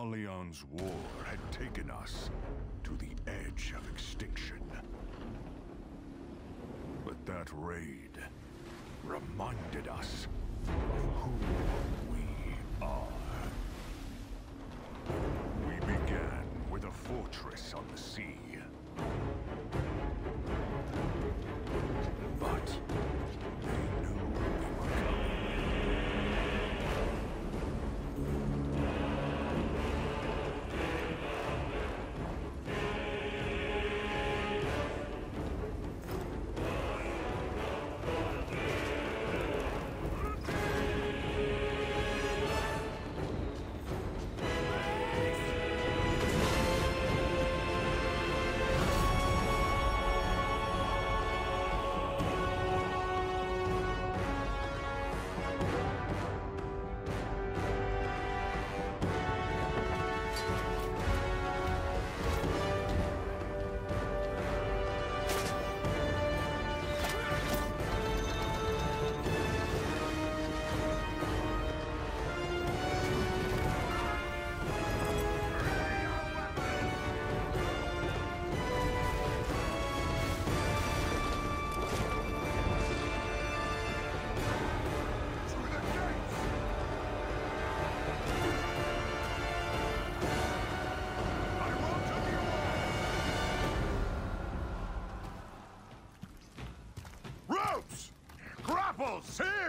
Alion's war had taken us to the edge of extinction. But that raid reminded us of who we are. We began with a fortress on the sea. ¡Sí!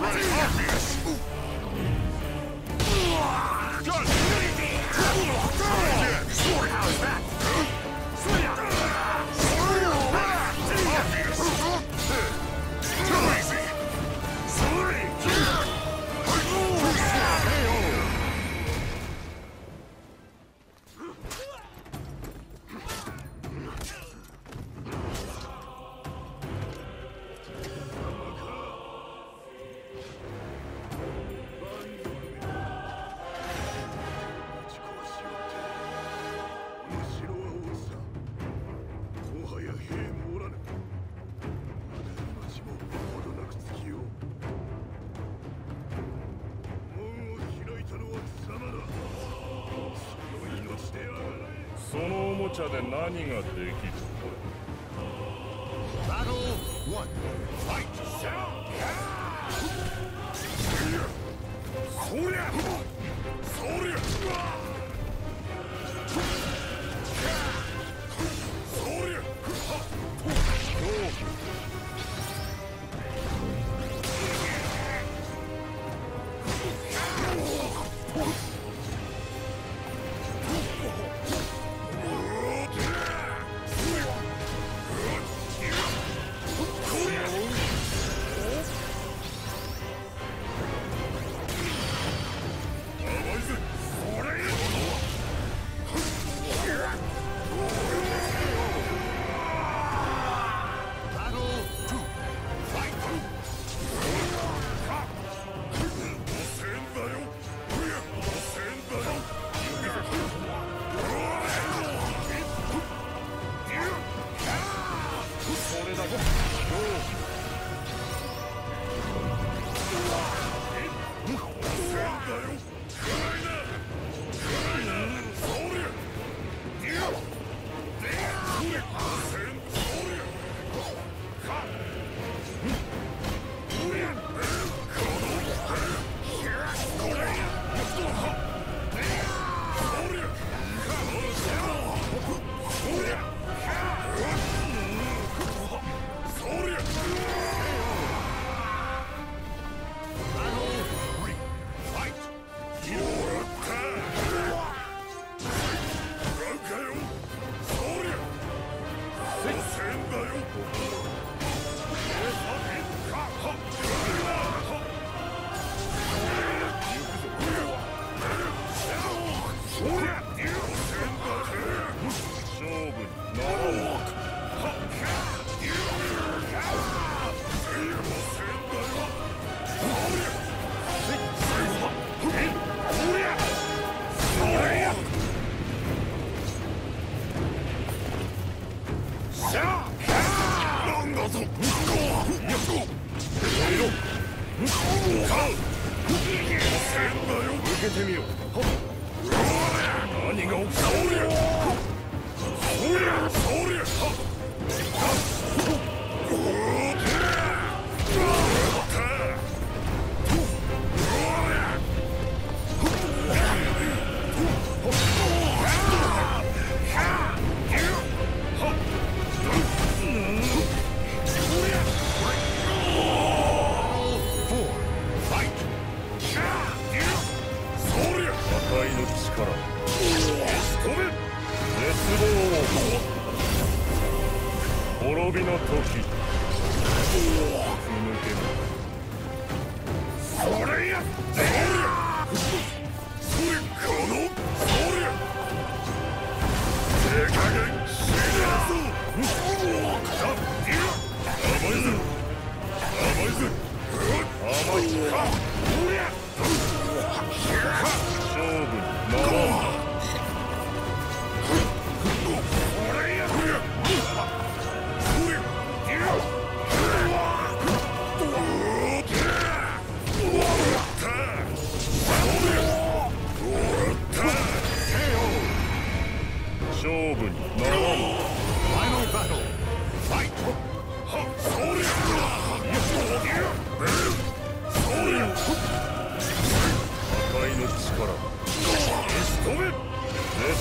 Let's 茶で何ができる？バトル1ファイトセブン Oh, yeah. 時。抜けばそれやってないか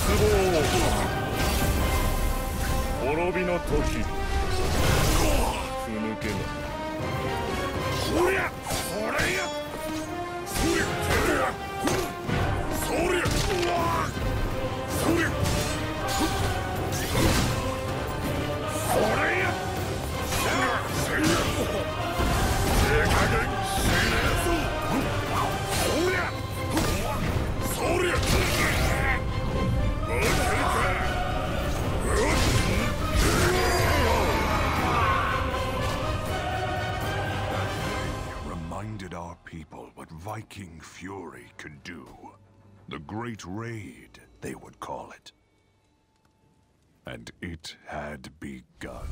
滅滅びの時。ふぬけなこりゃこれや。Viking fury could do. The Great Raid, they would call it. And it had begun.